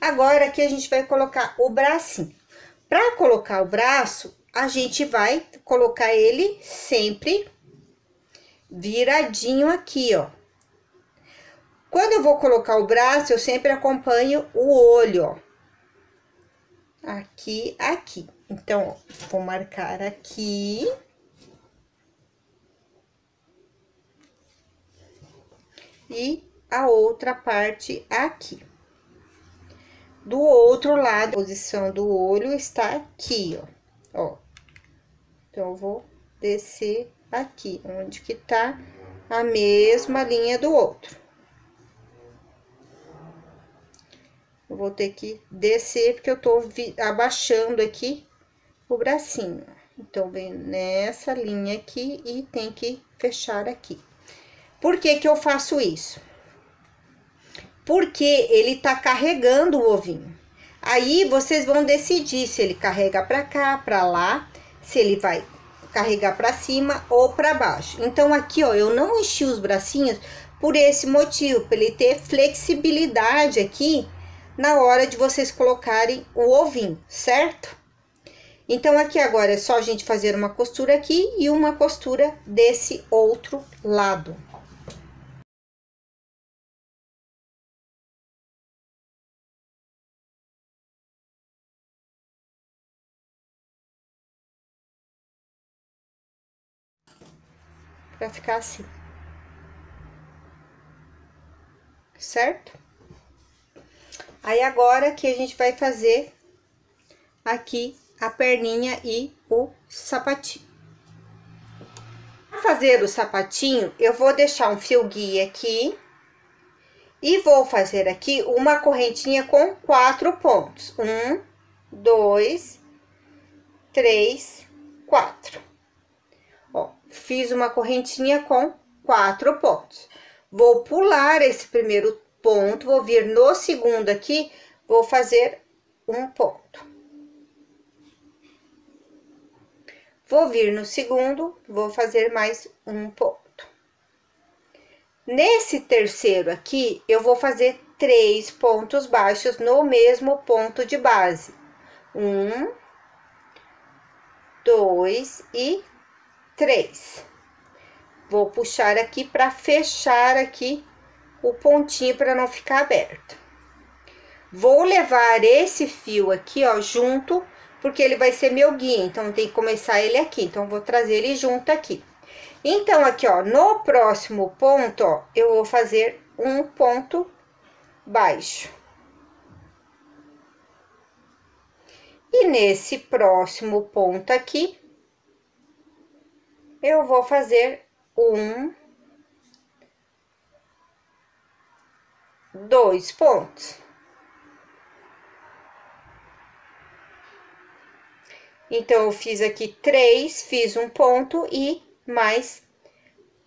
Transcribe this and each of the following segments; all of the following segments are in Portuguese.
Agora, aqui a gente vai colocar o bracinho. Para colocar o braço, a gente vai colocar ele sempre viradinho aqui, ó. Quando eu vou colocar o braço, eu sempre acompanho o olho, ó. Aqui, aqui. Então, ó, vou marcar aqui. E a outra parte aqui. Do outro lado, a posição do olho está aqui, ó. Ó. Então, eu vou descer aqui, onde que tá a mesma linha do outro. Eu vou ter que descer, porque eu tô abaixando aqui o bracinho. Então, vem nessa linha aqui e tem que fechar aqui. Por que que eu faço isso? Porque ele tá carregando o ovinho. Aí, vocês vão decidir se ele carrega pra cá, pra lá, se ele vai carregar para cima ou para baixo. Então, aqui, ó, eu não enchi os bracinhos por esse motivo, para ele ter flexibilidade aqui na hora de vocês colocarem o ovinho, certo? Então, aqui agora é só a gente fazer uma costura aqui e uma costura desse outro lado. Pra ficar assim. Certo? Aí, agora que a gente vai fazer aqui a perninha e o sapatinho. Para fazer o sapatinho, eu vou deixar um fio guia aqui. E vou fazer aqui uma correntinha com quatro pontos. Um, dois, três, quatro. Fiz uma correntinha com quatro pontos. Vou pular esse primeiro ponto, vou vir no segundo aqui, vou fazer um ponto. Vou vir no segundo, vou fazer mais um ponto. Nesse terceiro aqui, eu vou fazer três pontos baixos no mesmo ponto de base. Um, dois e três. Vou puxar aqui para fechar aqui o pontinho para não ficar aberto. Vou levar esse fio aqui, ó, junto, porque ele vai ser meu guia, então tem que começar ele aqui. Então, vou trazer ele junto aqui. Então, aqui, ó, no próximo ponto, ó, eu vou fazer um ponto baixo. E nesse próximo ponto aqui, eu vou fazer um dois pontos. Então, eu fiz aqui três, fiz um ponto e mais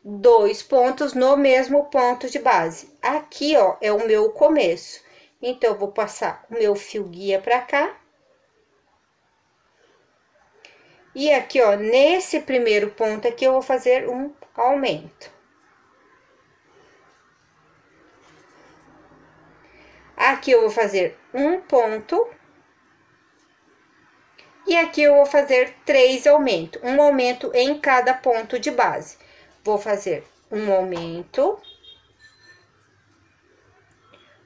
dois pontos no mesmo ponto de base. Aqui, ó, é o meu começo. Então, eu vou passar o meu fio guia pra cá. E aqui, ó, nesse primeiro ponto aqui, eu vou fazer um aumento. Aqui eu vou fazer um ponto. E aqui eu vou fazer três aumentos, um aumento em cada ponto de base. Vou fazer um aumento.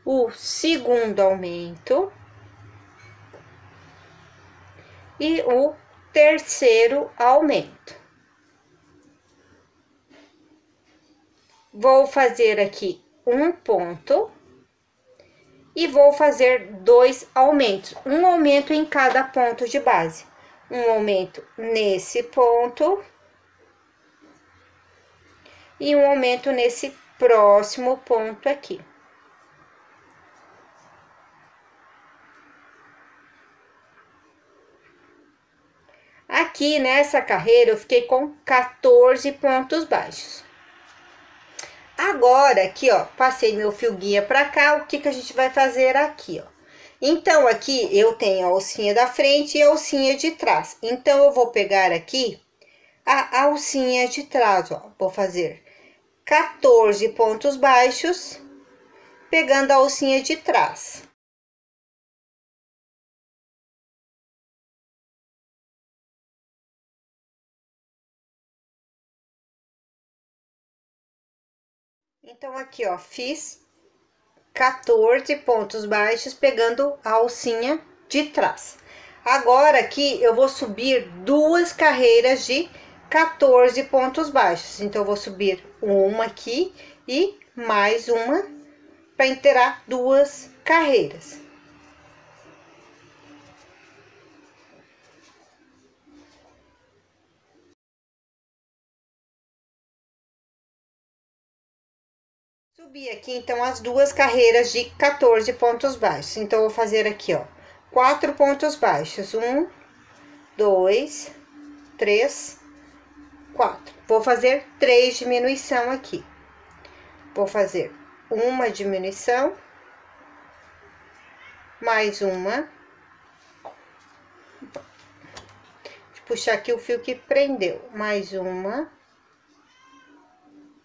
O segundo aumento. E o terceiro aumento. Vou fazer aqui um ponto e vou fazer dois aumentos, um aumento em cada ponto de base. Um aumento nesse ponto e um aumento nesse próximo ponto aqui. Aqui nessa carreira eu fiquei com 14 pontos baixos. Agora, aqui, ó, passei meu fio guia pra cá, o que que a gente vai fazer aqui, ó? Então, aqui eu tenho a alcinha da frente e a alcinha de trás. Então, eu vou pegar aqui a alcinha de trás, ó. Vou fazer 14 pontos baixos, pegando a alcinha de trás. Então, aqui, ó, fiz 14 pontos baixos, pegando a alcinha de trás. Agora, aqui, eu vou subir duas carreiras de 14 pontos baixos. Então, eu vou subir uma aqui e mais uma para inteirar duas carreiras. Subi aqui, então, as duas carreiras de 14 pontos baixos. Então, vou fazer aqui, ó, quatro pontos baixos. Um, dois, três, quatro. Vou fazer três diminuição aqui. Vou fazer uma diminuição, mais uma. Eu puxar aqui o fio que prendeu, mais uma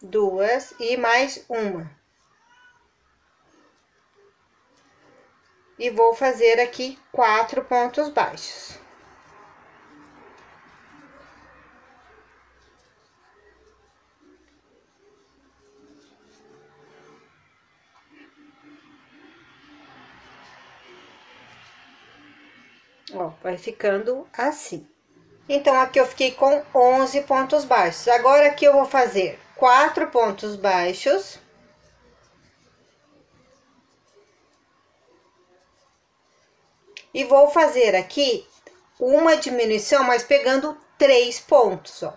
duas e mais uma. E vou fazer aqui quatro pontos baixos. Ó, vai ficando assim. Então, aqui eu fiquei com 11 pontos baixos. Agora, aqui eu vou fazer quatro pontos baixos. E vou fazer aqui uma diminuição, mas pegando três pontos, ó.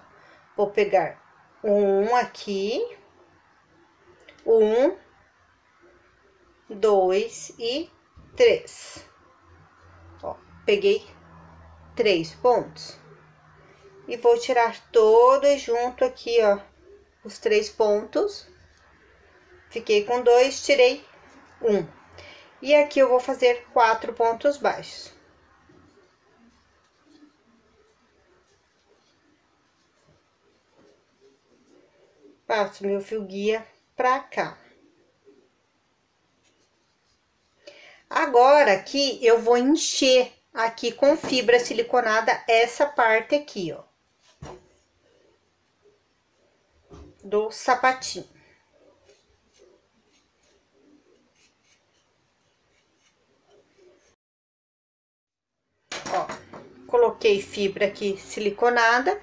Vou pegar um aqui, um, dois e três. Ó, peguei três pontos. E vou tirar todos junto aqui, ó, os três pontos. Fiquei com dois, tirei um. E aqui eu vou fazer quatro pontos baixos. Passo meu fio guia pra cá. Agora, aqui, eu vou encher aqui com fibra siliconada essa parte aqui, ó. Do sapatinho. Ó, coloquei fibra aqui siliconada.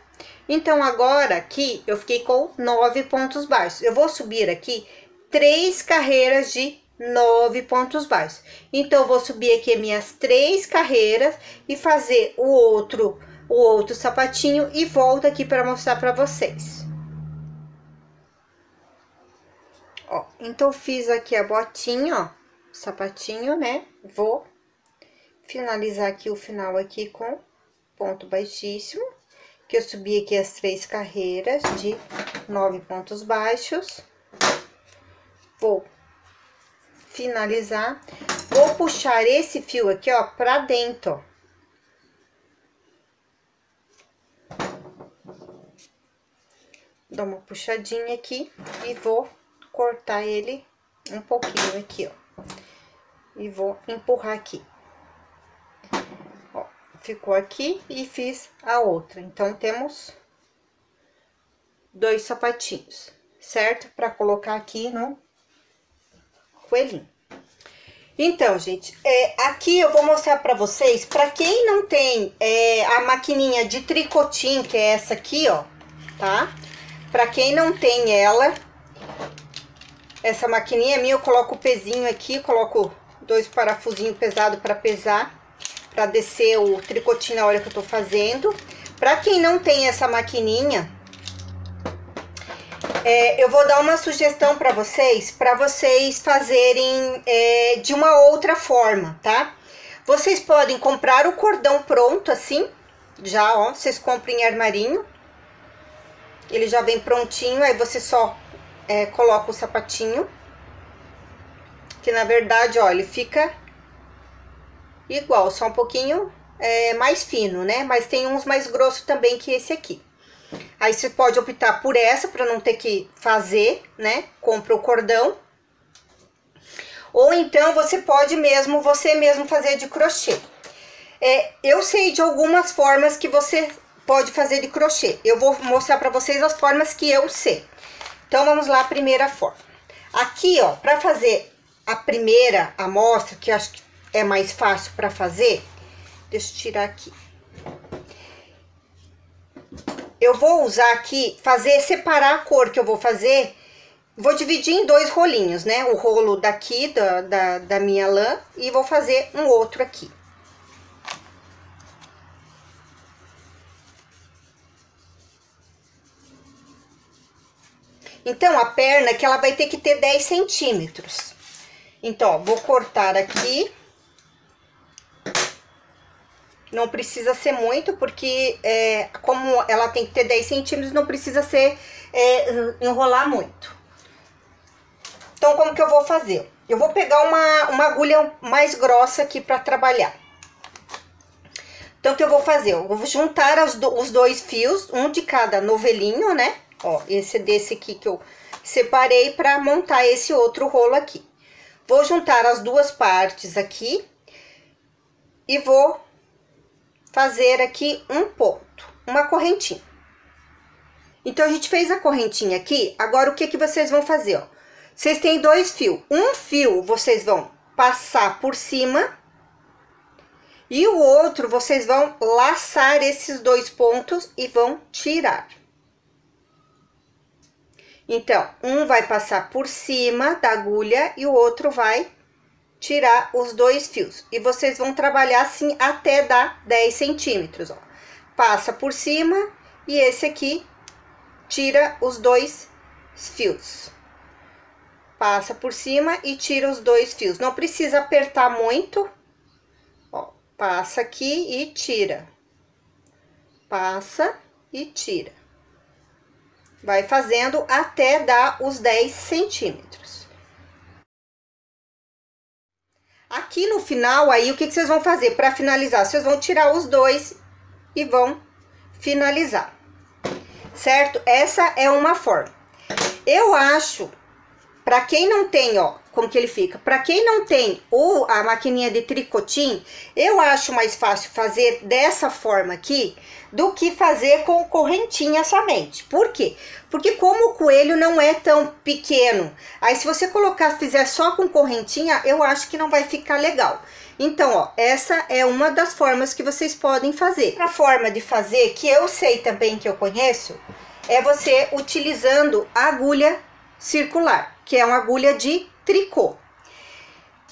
Então, agora aqui eu fiquei com nove pontos baixos. Eu vou subir aqui três carreiras de nove pontos baixos. Então, eu vou subir aqui minhas três carreiras e fazer o outro, o outro sapatinho e volto aqui para mostrar para vocês. Ó, então, fiz aqui a botinha, ó, sapatinho, né? Vou finalizar aqui o final aqui com ponto baixíssimo, que eu subi aqui as três carreiras de nove pontos baixos. Vou finalizar, vou puxar esse fio aqui, ó, pra dentro, ó. Dou uma puxadinha aqui e vou cortar ele um pouquinho aqui, ó. E vou empurrar aqui. Ó, ficou aqui e fiz a outra. Então, temos dois sapatinhos, certo? Pra colocar aqui no coelhinho. Então, gente, é, aqui eu vou mostrar pra vocês, pra quem não tem é, a maquininha de tricotinho, que é essa aqui, ó, tá? Pra quem não tem ela, essa maquininha minha, eu coloco o pezinho aqui, coloco dois parafusinhos pesados para pesar, para descer o tricotinho na hora que eu tô fazendo. Para quem não tem essa maquininha, é, eu vou dar uma sugestão para vocês, para vocês fazerem é, de uma outra forma, tá? Vocês podem comprar o cordão pronto assim, já, ó, vocês comprem em armarinho. Ele já vem prontinho, aí você só é, coloco o sapatinho. Que na verdade, ó, ele fica igual, só um pouquinho é, mais fino, né? Mas tem uns mais grossos também que esse aqui. Aí você pode optar por essa, para não ter que fazer, né? Compra o cordão. Ou então, você pode mesmo, você mesmo fazer de crochê. É, eu sei de algumas formas que você pode fazer de crochê. Eu vou mostrar para vocês as formas que eu sei. Então, vamos lá, primeira forma. Aqui, ó, pra fazer a primeira amostra, que acho que é mais fácil pra fazer, deixa eu tirar aqui. Eu vou usar aqui, fazer, separar a cor que eu vou fazer, vou dividir em dois rolinhos, né? O rolo daqui, da, da, da minha lã, e vou fazer um outro aqui. Então, a perna que ela vai ter que ter 10 centímetros. Então, ó, vou cortar aqui. Não precisa ser muito, porque é, como ela tem que ter 10 centímetros, não precisa ser é, enrolar muito. Então, como que eu vou fazer? Eu vou pegar uma, uma agulha mais grossa aqui para trabalhar. Então, o que eu vou fazer? Eu vou juntar do, os dois fios, um de cada novelinho, né? Ó, esse desse aqui que eu separei para montar esse outro rolo aqui. Vou juntar as duas partes aqui e vou fazer aqui um ponto, uma correntinha. Então, a gente fez a correntinha aqui, agora o que que vocês vão fazer, ó? Vocês têm dois fios, um fio vocês vão passar por cima e o outro vocês vão laçar esses dois pontos e vão tirar. Então, um vai passar por cima da agulha e o outro vai tirar os dois fios. E vocês vão trabalhar assim até dar 10 centímetros, ó. Passa por cima e esse aqui tira os dois fios. Passa por cima e tira os dois fios. Não precisa apertar muito, ó. Passa aqui e tira. Passa e tira. Vai fazendo até dar os 10 centímetros. Aqui no final, aí, o que, que vocês vão fazer para finalizar? Vocês vão tirar os dois e vão finalizar, certo? Essa é uma forma. Eu acho, para quem não tem, ó, como que ele fica. Para quem não tem ou a maquininha de tricotim, eu acho mais fácil fazer dessa forma aqui do que fazer com correntinha somente. Por quê? Porque como o coelho não é tão pequeno, aí se você colocar, fizer só com correntinha, eu acho que não vai ficar legal. Então, ó, essa é uma das formas que vocês podem fazer. A forma de fazer, que eu sei também que eu conheço, é você utilizando a agulha circular, que é uma agulha de tricô.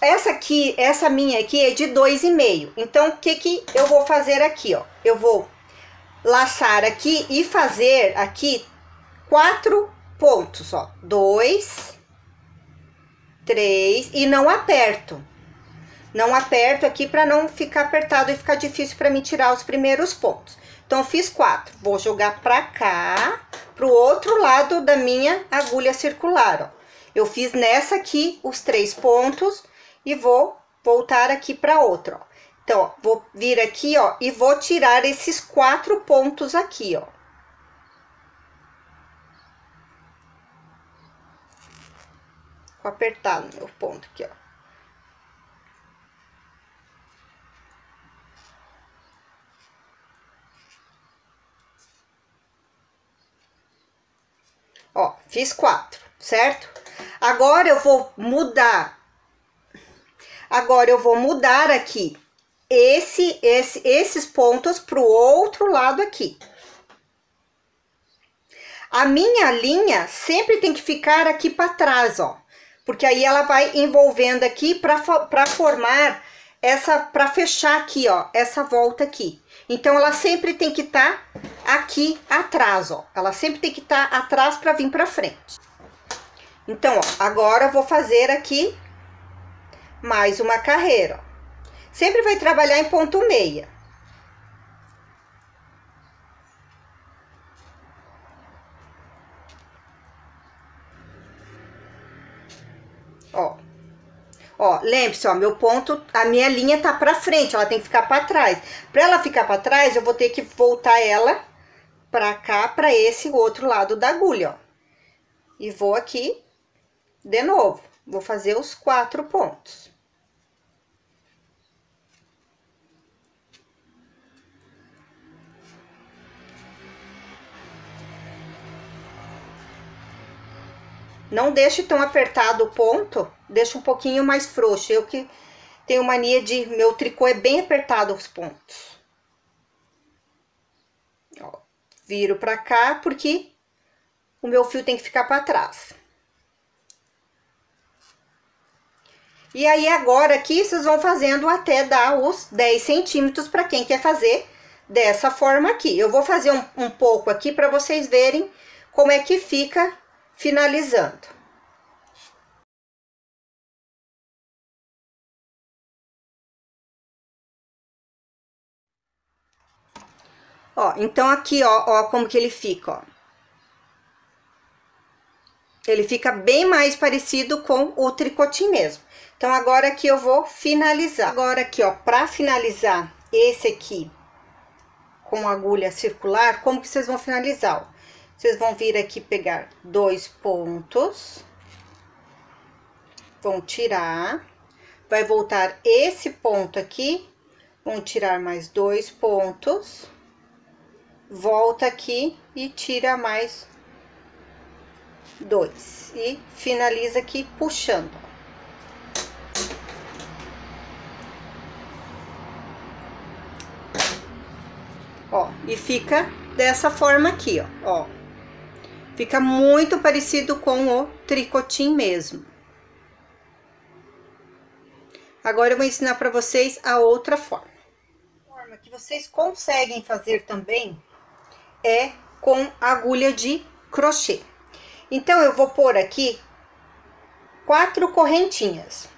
Essa aqui, essa minha aqui é de dois e meio. Então, o que que eu vou fazer aqui, ó? Eu vou laçar aqui e fazer aqui quatro pontos, ó. Dois, três, e não aperto. Não aperto aqui para não ficar apertado e ficar difícil para mim tirar os primeiros pontos. Então, fiz quatro. Vou jogar pra cá, pro outro lado da minha agulha circular, ó. Eu fiz nessa aqui os três pontos e vou voltar aqui para outra, ó. Então, ó, vou vir aqui, ó, e vou tirar esses quatro pontos aqui, ó. Vou apertar no meu ponto aqui, ó. Ó, fiz quatro, certo? Agora eu vou mudar. Agora eu vou mudar aqui esse, esse, esses pontos para o outro lado aqui. A minha linha sempre tem que ficar aqui para trás, ó. Porque aí ela vai envolvendo aqui para formar essa, para fechar aqui, ó, essa volta aqui. Então, ela sempre tem que estar tá aqui atrás, ó. Ela sempre tem que estar tá atrás para vir para frente. Então, ó, agora vou fazer aqui mais uma carreira. Sempre vai trabalhar em ponto meia. Ó. Ó, lembre-se, ó, meu ponto, a minha linha tá pra frente, ela tem que ficar pra trás. Pra ela ficar pra trás, eu vou ter que voltar ela pra cá, pra esse outro lado da agulha, ó. E vou aqui de novo, vou fazer os quatro pontos. Não deixe tão apertado o ponto, deixa um pouquinho mais frouxo. Eu que tenho mania de, meu tricô é bem apertado os pontos. Ó, viro pra cá, porque o meu fio tem que ficar pra trás. E aí, agora aqui, vocês vão fazendo até dar os 10 centímetros para quem quer fazer dessa forma aqui. Eu vou fazer um, um pouco aqui para vocês verem como é que fica finalizando. Ó, então aqui, ó, ó como que ele fica, ó. Ele fica bem mais parecido com o tricotinho mesmo. Então, agora aqui eu vou finalizar. Agora aqui, ó, pra finalizar esse aqui com agulha circular, como que vocês vão finalizar, ó? Vocês vão vir aqui pegar dois pontos, vão tirar, vai voltar esse ponto aqui, vão tirar mais dois pontos, volta aqui e tira mais dois. E finaliza aqui puxando. Ó, e fica dessa forma aqui, ó, ó. Fica muito parecido com o tricotinho mesmo. Agora eu vou ensinar para vocês a outra forma. A forma que vocês conseguem fazer também é com agulha de crochê. Então, eu vou pôr aqui quatro correntinhas.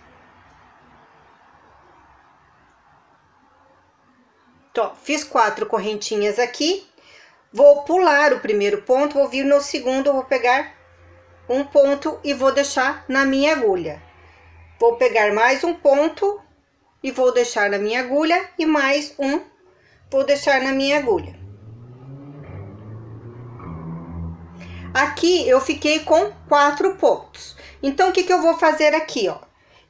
Então, fiz quatro correntinhas aqui. Vou pular o primeiro ponto, vou vir no segundo, vou pegar um ponto e vou deixar na minha agulha. Vou pegar mais um ponto e vou deixar na minha agulha e mais um vou deixar na minha agulha. Aqui eu fiquei com quatro pontos. Então, o que, que eu vou fazer aqui, ó?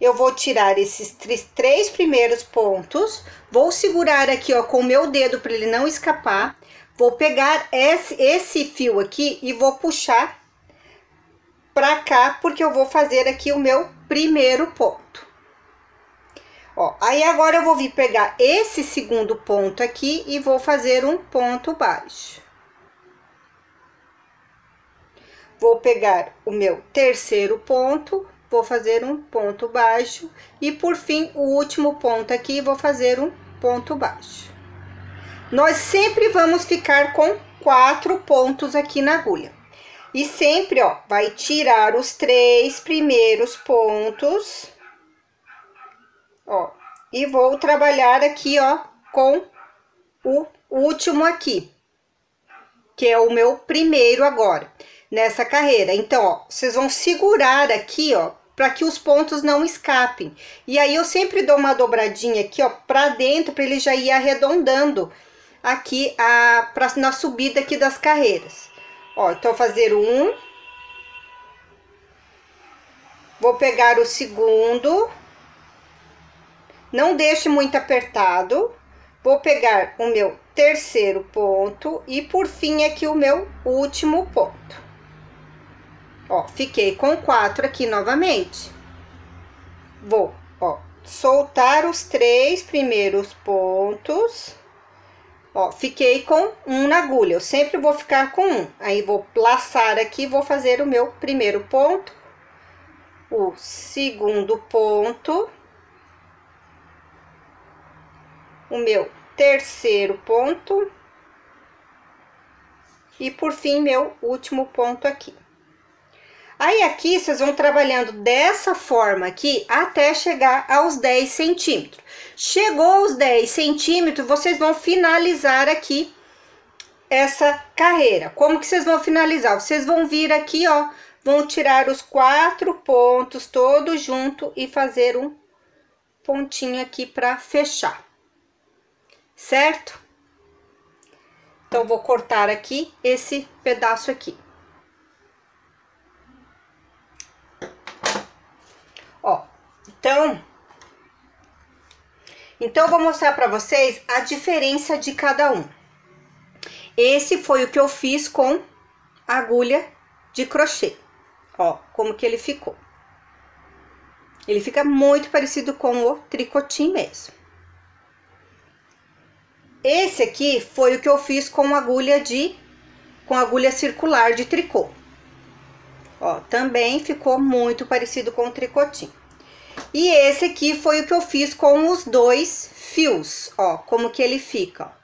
Eu vou tirar esses três primeiros pontos, vou segurar aqui, ó, com o meu dedo para ele não escapar. Vou pegar esse, esse fio aqui e vou puxar pra cá, porque eu vou fazer aqui o meu primeiro ponto. Ó, aí agora eu vou vir pegar esse segundo ponto aqui e vou fazer um ponto baixo. Vou pegar o meu terceiro ponto, vou fazer um ponto baixo e por fim o último ponto aqui vou fazer um ponto baixo. Nós sempre vamos ficar com quatro pontos aqui na agulha. E sempre, ó, vai tirar os três primeiros pontos, ó, e vou trabalhar aqui, ó, com o último aqui, que é o meu primeiro agora nessa carreira. Então, ó, vocês vão segurar aqui, ó, para que os pontos não escapem. E aí eu sempre dou uma dobradinha aqui, ó, para dentro, para ele já ir arredondando aqui a pra, na subida aqui das carreiras. Ó, então fazer um. Vou pegar o segundo. Não deixe muito apertado. Vou pegar o meu terceiro ponto e por fim aqui o meu último ponto. Ó, fiquei com quatro aqui novamente. Vou, ó, soltar os três primeiros pontos. Ó, fiquei com um na agulha. Eu sempre vou ficar com um. Aí, vou laçar aqui, vou fazer o meu primeiro ponto. O segundo ponto. O meu terceiro ponto. E, por fim, meu último ponto aqui. Aí, aqui, vocês vão trabalhando dessa forma aqui até chegar aos 10 centímetros. Chegou aos 10 centímetros, vocês vão finalizar aqui essa carreira. Como que vocês vão finalizar? Vocês vão vir aqui, ó, vão tirar os quatro pontos todos junto e fazer um pontinho aqui para fechar. Certo? Então, vou cortar aqui esse pedaço aqui. Então, então vou mostrar para vocês a diferença de cada um. Esse foi o que eu fiz com agulha de crochê. Ó, como que ele ficou. Ele fica muito parecido com o tricotim mesmo. Esse aqui foi o que eu fiz com agulha de com agulha circular de tricô. Ó, também ficou muito parecido com o tricotinho. E esse aqui foi o que eu fiz com os dois fios, ó, como que ele fica.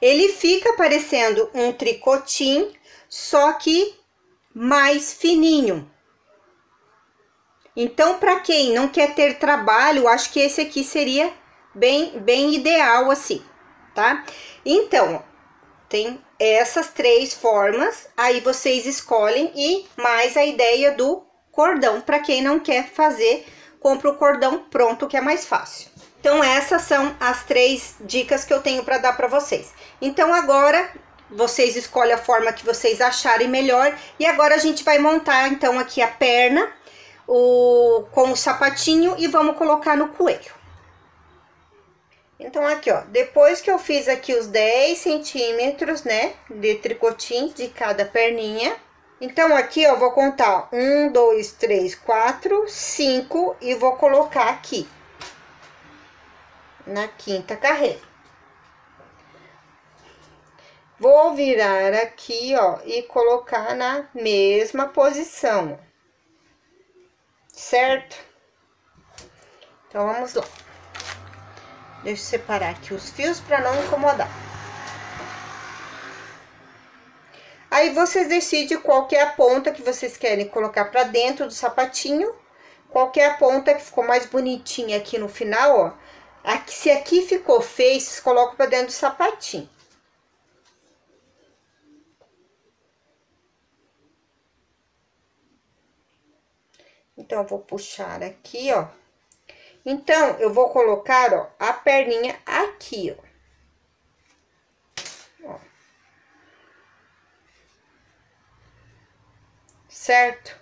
Ele fica parecendo um tricotinho, só que mais fininho. Então, para quem não quer ter trabalho, acho que esse aqui seria bem, bem ideal assim, tá? Então, tem essas três formas, aí vocês escolhem e mais a ideia do cordão, para quem não quer fazer, compra o cordão pronto, que é mais fácil. Então, essas são as três dicas que eu tenho para dar para vocês. Então, agora, vocês escolhem a forma que vocês acharem melhor. E agora, a gente vai montar, então, aqui a perna o, com o sapatinho e vamos colocar no coelho. Então, aqui, ó, depois que eu fiz aqui os 10 centímetros, né, de tricotinho de cada perninha, então, aqui, ó, vou contar um, dois, três, quatro, cinco e vou colocar aqui na quinta carreira. Vou virar aqui, ó, e colocar na mesma posição, certo? Então, vamos lá. Deixa eu separar aqui os fios para não incomodar. Aí, vocês decidem qual é a ponta que vocês querem colocar pra dentro do sapatinho. Qual é a ponta que ficou mais bonitinha aqui no final, ó. Aqui, se aqui ficou feio, vocês colocam pra dentro do sapatinho. Então, eu vou puxar aqui, ó. Então, eu vou colocar, ó, a perninha aqui, ó. Certo?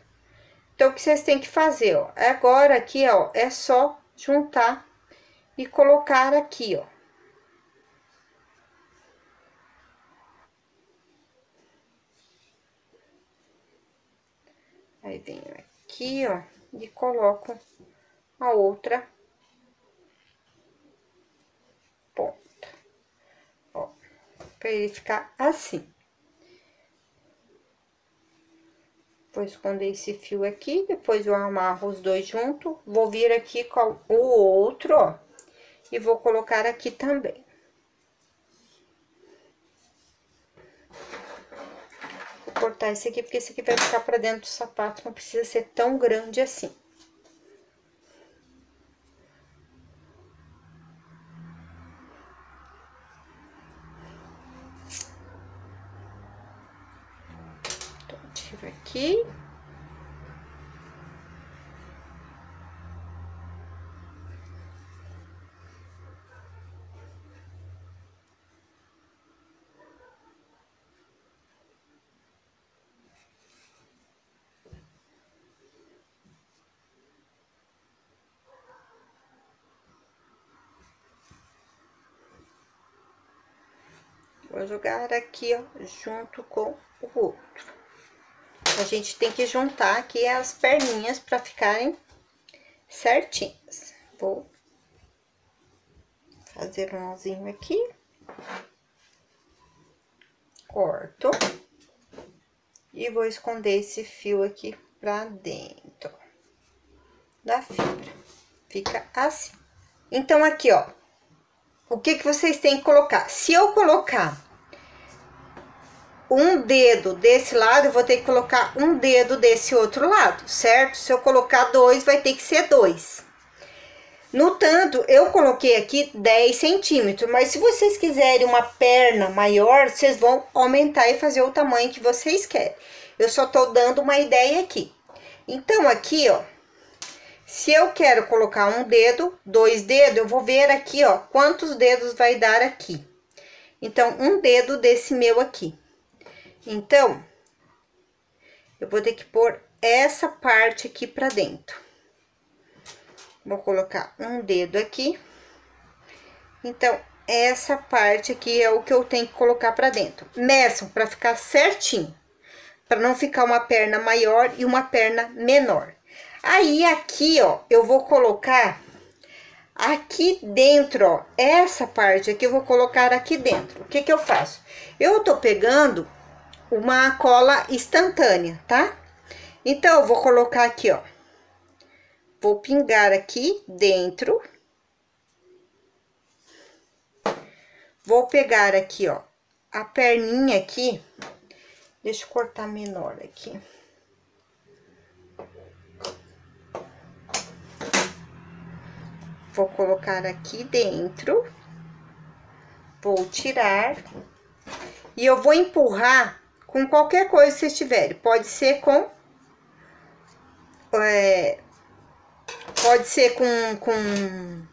Então, o que vocês têm que fazer, ó, agora aqui, ó, é só juntar e colocar aqui, ó. Aí, venho aqui, ó, e coloco a outra ponta, ó, pra ele ficar assim. Vou esconder esse fio aqui, depois eu amarro os dois juntos. Vou vir aqui com o outro, ó, e vou colocar aqui também. Vou cortar esse aqui, porque esse aqui vai ficar pra dentro do sapato, não precisa ser tão grande assim. Aqui. Vou jogar aqui, ó, junto com o outro. A gente tem que juntar aqui as perninhas para ficarem certinhas. Vou fazer um nozinho aqui. Corto. E vou esconder esse fio aqui pra dentro da fibra. Fica assim. Então, aqui, ó. O que que vocês têm que colocar? Se eu colocar um dedo desse lado, eu vou ter que colocar um dedo desse outro lado, certo? Se eu colocar dois, vai ter que ser dois. No tanto, eu coloquei aqui 10 centímetros, mas se vocês quiserem uma perna maior, vocês vão aumentar e fazer o tamanho que vocês querem. Eu só tô dando uma ideia aqui. Então, aqui, ó, se eu quero colocar um dedo, dois dedos, eu vou ver aqui, ó, quantos dedos vai dar aqui. Então, um dedo desse meu aqui. Então, eu vou ter que pôr essa parte aqui pra dentro. Vou colocar um dedo aqui. Então, essa parte aqui é o que eu tenho que colocar pra dentro. Meçam pra ficar certinho. para não ficar uma perna maior e uma perna menor. Aí, aqui, ó, eu vou colocar aqui dentro, ó, essa parte aqui eu vou colocar aqui dentro. O que que eu faço? Eu tô pegando uma cola instantânea, tá? Então, eu vou colocar aqui, ó. Vou pingar aqui dentro. Vou pegar aqui, ó, a perninha aqui. Deixa eu cortar menor aqui. Vou colocar aqui dentro. Vou tirar. E eu vou empurrar com qualquer coisa que vocês tiverem. Pode ser com... É, pode ser com, com,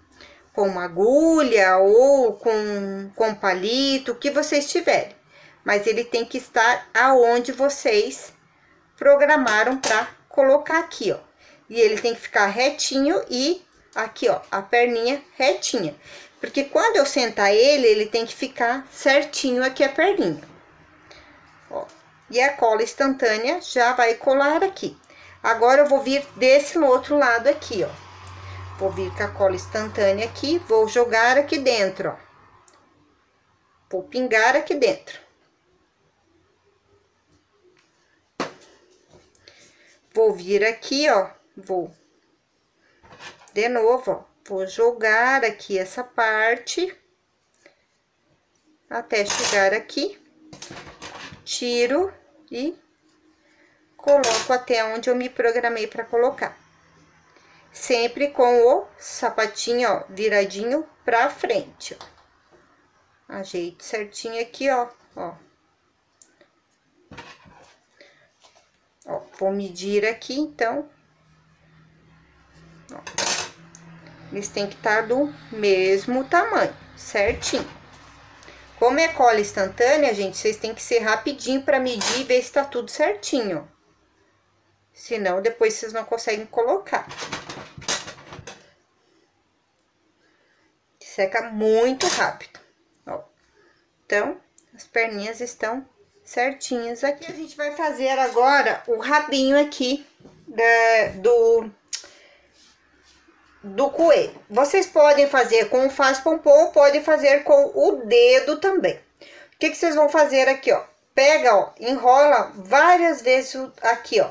com uma agulha ou com, com palito, o que vocês tiverem. Mas ele tem que estar aonde vocês programaram para colocar aqui, ó. E ele tem que ficar retinho e aqui, ó, a perninha retinha. Porque quando eu sentar ele, ele tem que ficar certinho aqui a perninha. Ó, e a cola instantânea já vai colar aqui. Agora, eu vou vir desse outro lado aqui, ó. Vou vir com a cola instantânea aqui, vou jogar aqui dentro, ó. Vou pingar aqui dentro. Vou vir aqui, ó, vou de novo, ó, vou jogar aqui essa parte até chegar aqui, tiro e coloco até onde eu me programei para colocar. Sempre com o sapatinho, ó, viradinho pra frente, ó. Ajeito certinho aqui, ó, ó. Ó, vou medir aqui, então. Ó. Eles têm que estar tá do mesmo tamanho, certinho. Como é cola instantânea, gente, vocês têm que ser rapidinho para medir e ver se tá tudo certinho. Senão, depois vocês não conseguem colocar. Seca muito rápido, ó. Então, as perninhas estão certinhas aqui. A gente vai fazer agora o rabinho aqui da, do do coelho. Vocês podem fazer com o faz pompom, podem fazer com o dedo também. O que, que vocês vão fazer aqui, ó? Pega, ó, enrola várias vezes aqui, ó.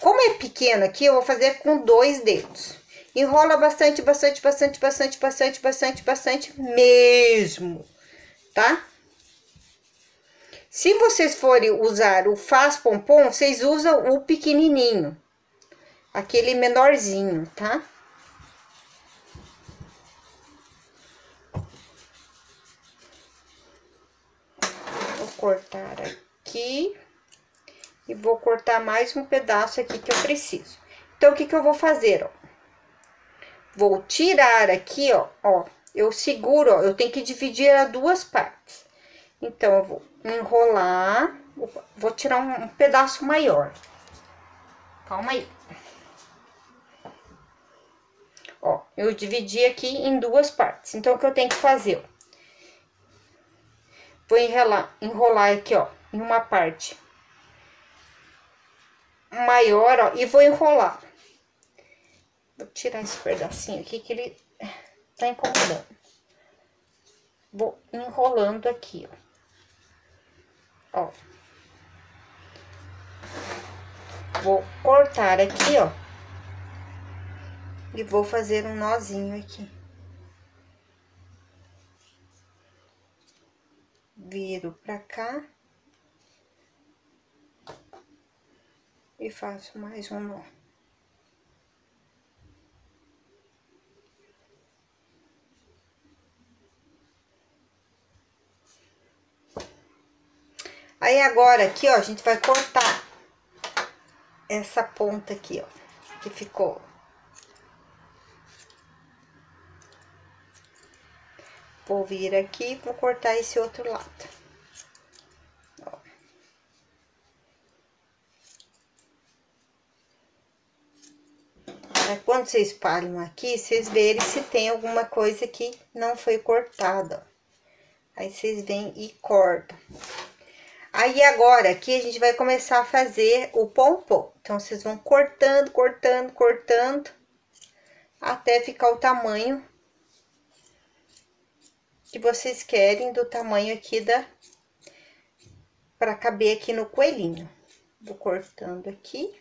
Como é pequeno aqui, eu vou fazer com dois dedos. Enrola bastante, bastante, bastante, bastante, bastante, bastante, bastante mesmo, tá? Se vocês forem usar o faz pompom, vocês usam o pequenininho, aquele menorzinho, tá? Cortar aqui e vou cortar mais um pedaço aqui que eu preciso. Então, o que que eu vou fazer, ó? Vou tirar aqui, ó, ó, eu seguro, ó, eu tenho que dividir a duas partes. Então, eu vou enrolar, vou tirar um, pedaço maior. Calma aí. Ó, eu dividi aqui em duas partes. Então, o que eu tenho que fazer, ó? Vou enrolar, enrolar aqui, ó, em uma parte maior, ó, e vou enrolar. Vou tirar esse pedacinho aqui que ele tá incomodando. Vou enrolando aqui, ó. Ó. Vou cortar aqui, ó. E vou fazer um nozinho aqui. Viro pra cá e faço mais um nó. Aí, agora, aqui, ó, a gente vai cortar essa ponta aqui, ó, que ficou Vou vir aqui, vou cortar esse outro lado. Ó. quando vocês espalham aqui, vocês verem se tem alguma coisa que não foi cortada, Aí, vocês vêm e cortam. Aí agora aqui a gente vai começar a fazer o pompom. Então vocês vão cortando, cortando, cortando até ficar o tamanho que vocês querem do tamanho aqui da para caber aqui no coelhinho. Vou cortando aqui.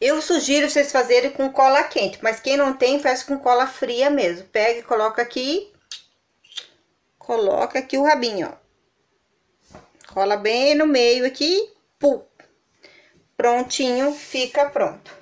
Eu sugiro vocês fazerem com cola quente, mas quem não tem, faz com cola fria mesmo. Pega e coloca aqui, coloca aqui o rabinho, ó. Cola bem no meio aqui, pum. Prontinho, fica pronto.